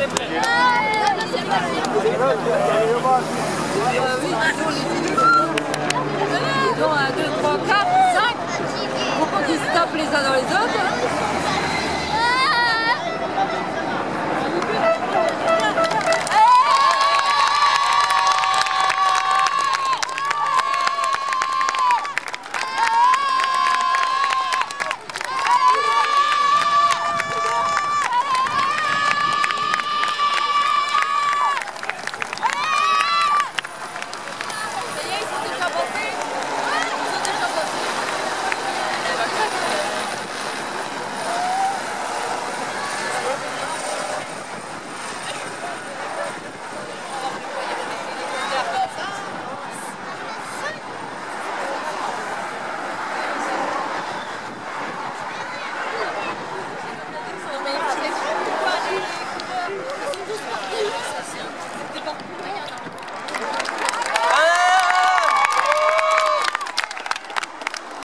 des prêts. Oui, Faut pas qu'ils les uns dans les autres. Hein.